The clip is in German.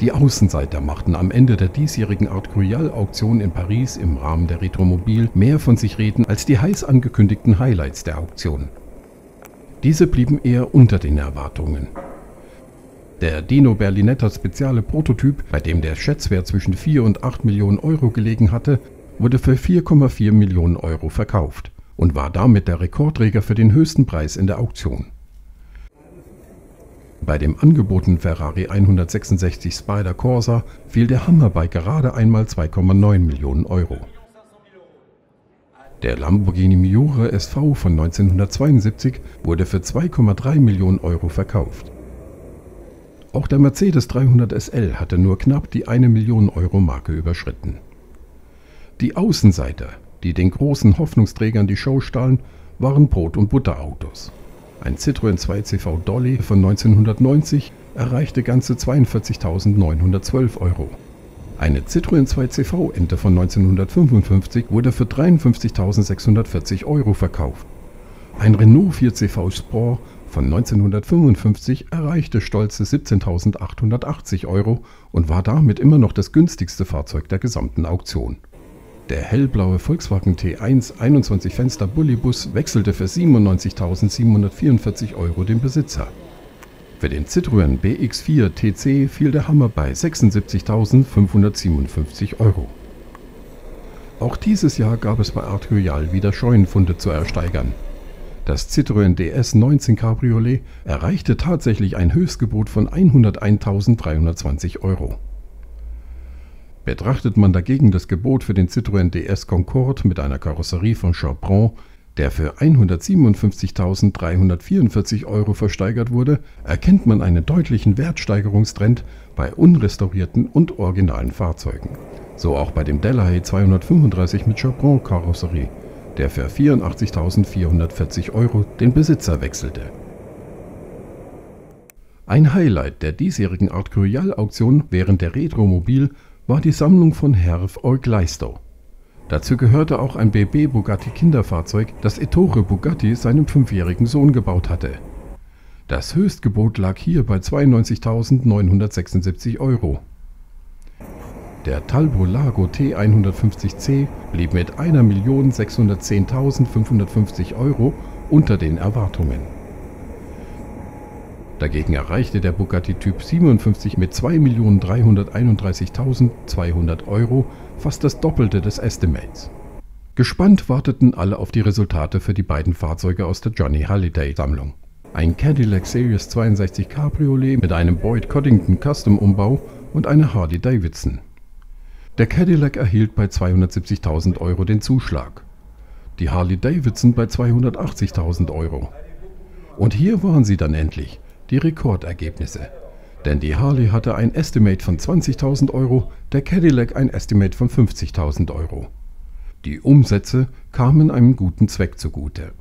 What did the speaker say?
Die Außenseiter machten am Ende der diesjährigen Art Crucial-Auktion in Paris im Rahmen der Retromobil mehr von sich reden als die heiß angekündigten Highlights der Auktion. Diese blieben eher unter den Erwartungen. Der Dino Berlinetta speziale Prototyp, bei dem der Schätzwert zwischen 4 und 8 Millionen Euro gelegen hatte, wurde für 4,4 Millionen Euro verkauft und war damit der Rekordträger für den höchsten Preis in der Auktion. Bei dem angebotenen Ferrari 166 Spider Corsa fiel der Hammer bei gerade einmal 2,9 Millionen Euro. Der Lamborghini Miura SV von 1972 wurde für 2,3 Millionen Euro verkauft. Auch der Mercedes 300 SL hatte nur knapp die 1 Million Euro Marke überschritten. Die Außenseiter, die den großen Hoffnungsträgern die Show stahlen, waren Brot- und Butterautos. Ein Citroën 2CV Dolly von 1990 erreichte ganze 42.912 Euro. Eine Citroën 2CV Ente von 1955 wurde für 53.640 Euro verkauft. Ein Renault 4CV Sport von 1955 erreichte stolze 17.880 Euro und war damit immer noch das günstigste Fahrzeug der gesamten Auktion. Der hellblaue Volkswagen T1 21 Fenster Bullybus wechselte für 97.744 Euro den Besitzer. Für den Citroën BX4 TC fiel der Hammer bei 76.557 Euro. Auch dieses Jahr gab es bei Art Royal wieder Scheunenfunde zu ersteigern. Das Citroën DS 19 Cabriolet erreichte tatsächlich ein Höchstgebot von 101.320 Euro. Betrachtet man dagegen das Gebot für den Citroën DS Concorde mit einer Karosserie von Chopron, der für 157.344 Euro versteigert wurde, erkennt man einen deutlichen Wertsteigerungstrend bei unrestaurierten und originalen Fahrzeugen. So auch bei dem Delahaye 235 mit Chopron-Karosserie, der für 84.440 Euro den Besitzer wechselte. Ein Highlight der diesjährigen Art Crucial-Auktion während der Retromobil war die Sammlung von Herv Orgleistow. Dazu gehörte auch ein BB Bugatti Kinderfahrzeug, das Ettore Bugatti seinem fünfjährigen Sohn gebaut hatte. Das Höchstgebot lag hier bei 92.976 Euro. Der Talbot Lago T150C blieb mit 1.610.550 Euro unter den Erwartungen. Dagegen erreichte der Bugatti Typ 57 mit 2.331.200 Euro fast das Doppelte des Estimates. Gespannt warteten alle auf die Resultate für die beiden Fahrzeuge aus der Johnny Halliday Sammlung. Ein Cadillac Series 62 Cabriolet mit einem Boyd Coddington Custom Umbau und eine Harley Davidson. Der Cadillac erhielt bei 270.000 Euro den Zuschlag, die Harley Davidson bei 280.000 Euro. Und hier waren sie dann endlich, die Rekordergebnisse. Denn die Harley hatte ein Estimate von 20.000 Euro, der Cadillac ein Estimate von 50.000 Euro. Die Umsätze kamen einem guten Zweck zugute